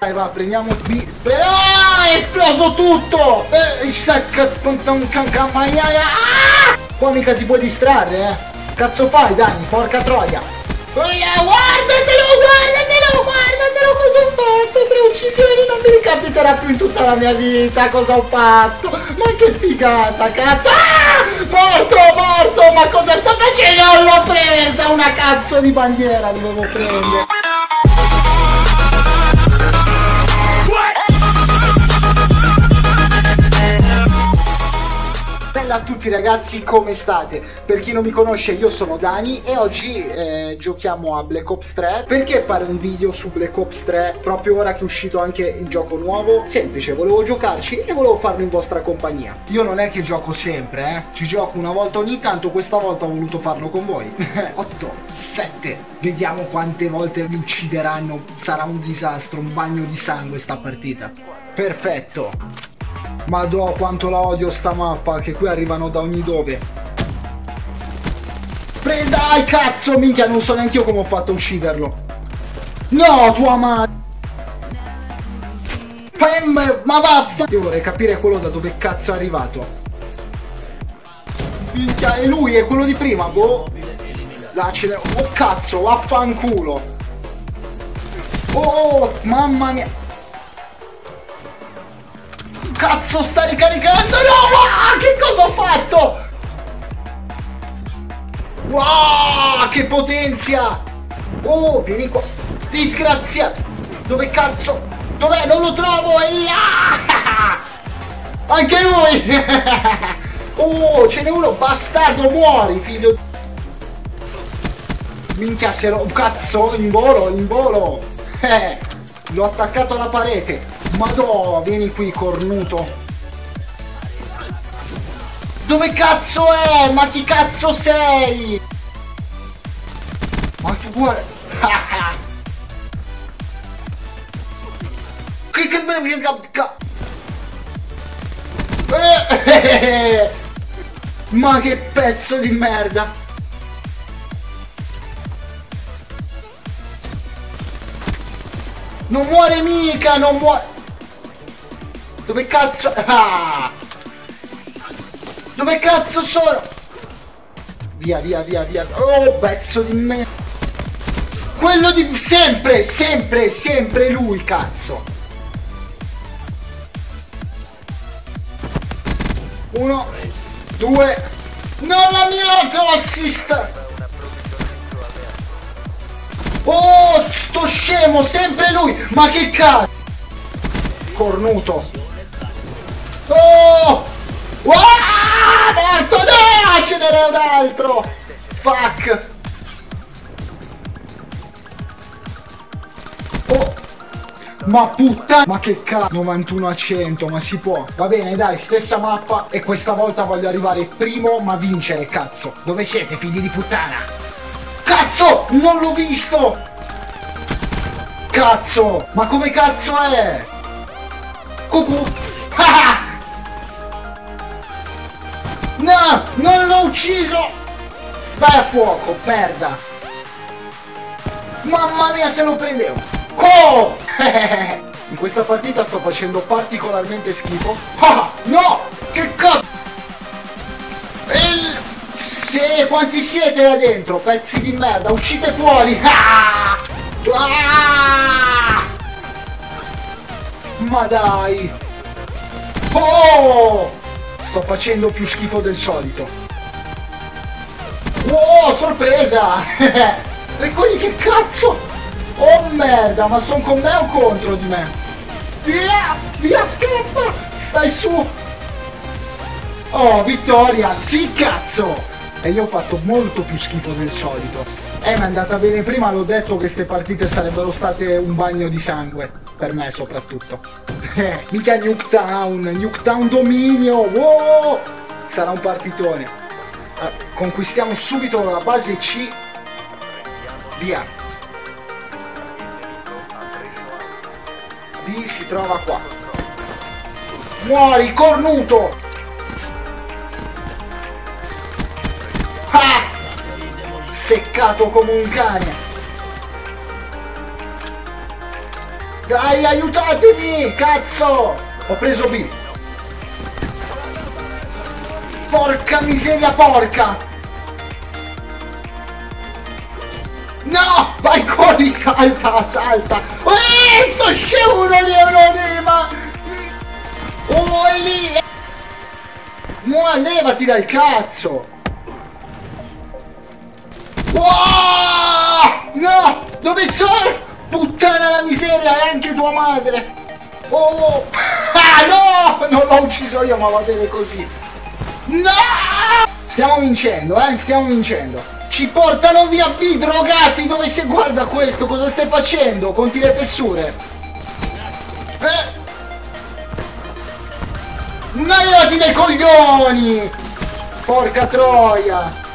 Dai va, prendiamo. Pre ah, è esploso tutto! Eh, ah! Qua mica ti puoi distrarre, eh. Cazzo fai, Dani, porca troia. Guardatelo, guardatelo, guardatelo cosa ho fatto! Tre uccisioni non mi ricapiterà più in tutta la mia vita cosa ho fatto! Ma che figata, cazzo! Ah! Morto, morto! Ma cosa sto facendo? Non l'ho presa! Una cazzo di bandiera dovevo prendere! Bella a tutti ragazzi, come state? Per chi non mi conosce io sono Dani e oggi eh, giochiamo a Black Ops 3 Perché fare un video su Black Ops 3 proprio ora che è uscito anche il gioco nuovo? Semplice, volevo giocarci e volevo farlo in vostra compagnia. Io non è che gioco sempre, eh. Ci gioco una volta ogni tanto, questa volta ho voluto farlo con voi. 8, 7 Vediamo quante volte mi uccideranno. Sarà un disastro, un bagno di sangue sta partita. Perfetto Madò quanto la odio sta mappa che qui arrivano da ogni dove. Dai cazzo minchia non so neanche io come ho fatto a ucciderlo. No tua madre. Ma vaffa Io vorrei capire quello da dove cazzo è arrivato. Minchia è lui è quello di prima boh. Là ce Oh cazzo vaffanculo. Oh mamma mia Cazzo sta ricaricando? No! Ah, che cosa ho fatto? Wow, che potenzia! Oh, vieni qua. Disgraziato. Dove cazzo? Dov'è? Non lo trovo! È là! Anche lui! oh, ce n'è uno. Bastardo, muori, figlio. Minchia, se lo... Cazzo, in volo, in volo. Eh, l'ho attaccato alla parete. Madò, vieni qui, cornuto. Dove cazzo è? Ma chi cazzo sei? Ma tu guarda... Che che Ma che pezzo di merda! Non muore mica, non muore... Dove cazzo... Ah! Dove cazzo sono? Via, via, via, via. Oh, pezzo di me. Quello di... Sempre, sempre, sempre lui, cazzo. Uno, due... Non la mia assist! Oh, sto scemo, sempre lui! Ma che cazzo! Cornuto! Oh! Ah, morto! No! Ce n'era un altro! Fuck! Oh! Ma puttana! Ma che cazzo! 91 a 100, ma si può! Va bene, dai, stessa mappa e questa volta voglio arrivare primo ma vincere, cazzo! Dove siete, figli di puttana? Cazzo! Non l'ho visto! Cazzo! Ma come cazzo è? Cucù! Ah! No! Non l'ho ucciso! Vai a fuoco, perda! Mamma mia se lo prendevo! Co! In questa partita sto facendo particolarmente schifo. Ah! No! Che cazzo! Il... Se quanti siete là dentro? Pezzi di merda, uscite fuori! Ah! Ah! Ma dai! Oh! Sto facendo più schifo del solito. Oh, sorpresa! e quelli che cazzo? Oh merda, ma sono con me o contro di me? Via! Via, scappa! Stai su! Oh, vittoria! Sì, cazzo! E io ho fatto molto più schifo del solito. Eh, ma è andata bene prima, l'ho detto che queste partite sarebbero state un bagno di sangue. Per me soprattutto. Eh, mica Nuketown, Nuketown dominio, wow! Sarà un partitone. Eh, conquistiamo subito la base C. Via. B si trova qua. Muori, cornuto! Ah! Seccato come un cane. Dai, aiutatemi! Cazzo! Ho preso B. Porca miseria, porca! No! Vai, corri, salta, salta! Eh, sto scemo è ma... Oh, è lì! Mua, levati dal cazzo! Wow! No! Dove sono? Puttana la miseria, è anche tua madre! Oh! Ah no! Non l'ho ucciso io, ma va bene così! No! Stiamo vincendo, eh? Stiamo vincendo. Ci portano via B, drogati! Dove si guarda questo? Cosa stai facendo? Conti le fessure? Eh? Ma levati dai coglioni! Porca troia!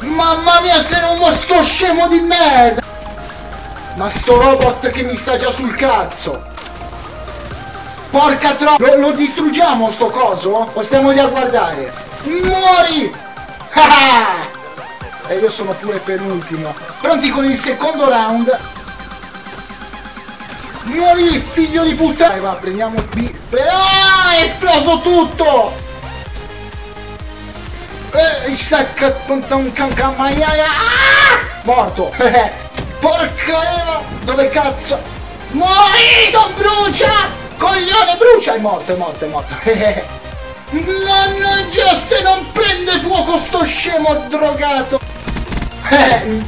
Mamma mia, sei un mostro scemo di merda! Ma sto robot che mi sta già sul cazzo! Porca tro... Lo, lo distruggiamo sto coso? O stiamo lì a guardare? Muori! e io sono pure penultimo. Pronti con il secondo round? Muori, figlio di puttana! Vai, va, prendiamo B. Pre ah, esploso tutto! Morto! Porca Dove cazzo? Muori! Non brucia! Coglione brucia! È morto, è morto, è morto. Mannaggia se non prende fuoco sto scemo drogato!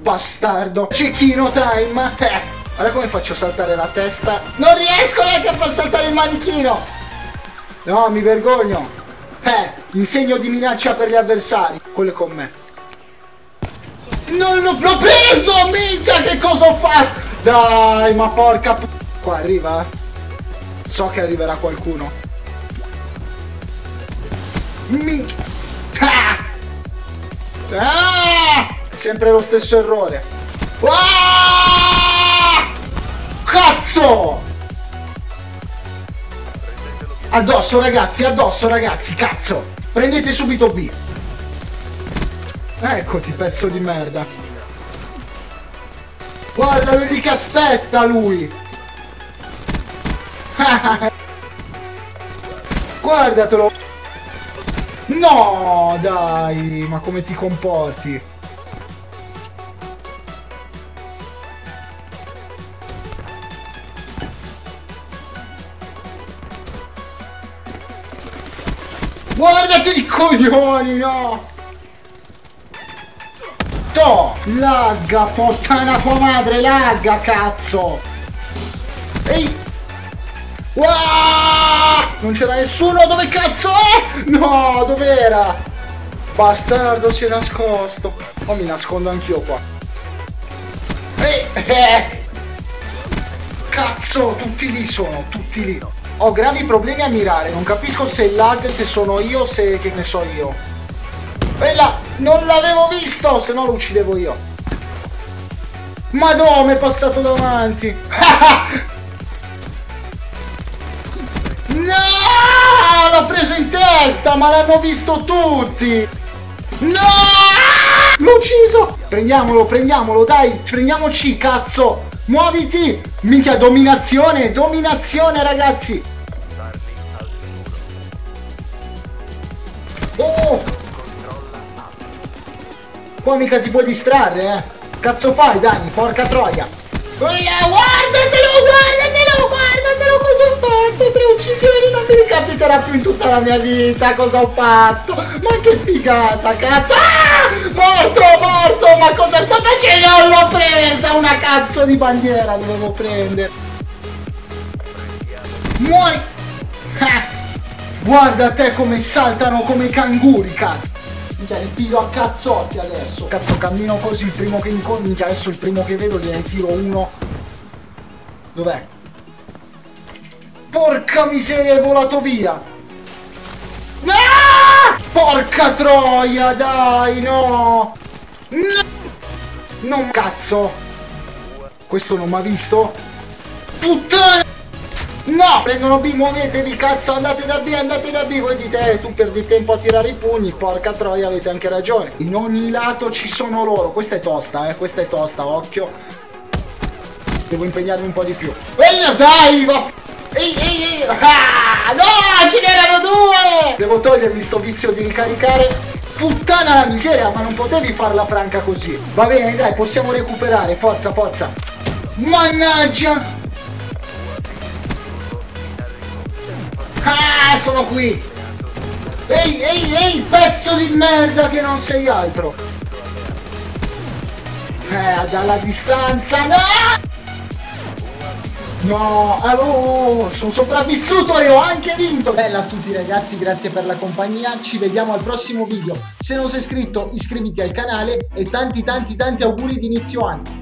Bastardo! Cecchino time! Guarda come faccio saltare la testa! Non riesco neanche a far saltare il manichino! No, mi vergogno! Eh, in segno di minaccia per gli avversari. Quello con me. Non l'ho preso, minchia, che cosa ho fatto? Dai, ma porca. Qua arriva? So che arriverà qualcuno. Minchia. Ah! Ah! Sempre lo stesso errore. Ah! Cazzo! Addosso ragazzi, addosso ragazzi, cazzo! Prendete subito B. Eccoti, pezzo di merda. Guarda lui che aspetta lui. Guardatelo. No, dai, ma come ti comporti? Guardati i coglioni, no! To! Lagga, puttana tua madre, lagga, cazzo! Ehi! Wow! Non c'era nessuno, dove cazzo è? No, dov'era? Bastardo si è nascosto. Oh, mi nascondo anch'io qua. Ehi! Eh. Cazzo, tutti lì sono, tutti lì ho gravi problemi a mirare, non capisco se il lag, se sono io, se che ne so io. Bella, non l'avevo visto, se no lo uccidevo io. Madonna, mi è passato davanti. no, l'ho preso in testa, ma l'hanno visto tutti. No! L'ho ucciso! Prendiamolo, prendiamolo, dai, prendiamoci, cazzo! Muoviti! Minchia, dominazione, dominazione, ragazzi! Oh! Qua mica ti puoi distrarre, eh! Cazzo fai, Dani? Porca troia! Guardatelo, guardatelo, guardatelo cosa ho fatto! Tre uccisioni non mi ricapiterà più in tutta la mia vita cosa ho fatto! Ma che figata, cazzo! Ah! Morto, morto! Ma cosa sto facendo? Non l'ho presa! Una cazzo di bandiera dovevo prendere! Muori! Ah! Guarda te come saltano come i canguri, cazzo. Minchia, li piglio a cazzotti adesso. Cazzo, cammino così, il primo che incontro. Adesso il primo che vedo gliene tiro uno. Dov'è? Porca miseria, è volato via. Ah! Porca troia, dai, no. No. Non cazzo. Questo non mi ha visto? Puttana! No! Prendono B, muovetevi, cazzo, andate da B, andate da B. Voi dite, eh, tu perdi tempo a tirare i pugni, porca troia, avete anche ragione. In ogni lato ci sono loro. Questa è tosta, eh, questa è tosta, occhio. Devo impegnarmi un po' di più. Ehi, dai, va... Ehi, ehi, ehi! Ah, no, ce n'erano due! Devo togliermi sto vizio di ricaricare. Puttana la miseria, ma non potevi farla franca così. Va bene, dai, possiamo recuperare. Forza, forza. Mannaggia! Ah, sono qui! Ehi, ehi, ehi, pezzo di merda che non sei altro! Eh, dalla distanza, no! No, oh, sono sopravvissuto e ho anche vinto! Bella a tutti ragazzi, grazie per la compagnia, ci vediamo al prossimo video. Se non sei iscritto iscriviti al canale e tanti tanti tanti auguri di inizio anno!